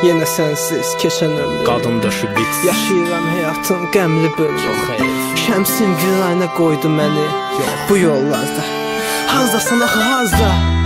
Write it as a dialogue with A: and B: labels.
A: Yenə sənsiz keçən ömrüm
B: Qadın döşü bit
A: Yaşayıram həyatın qəmli bölümü
B: Yox heyf
A: Şəmsin virayına qoydu məni Bu yollarda Hazdasan axı hazda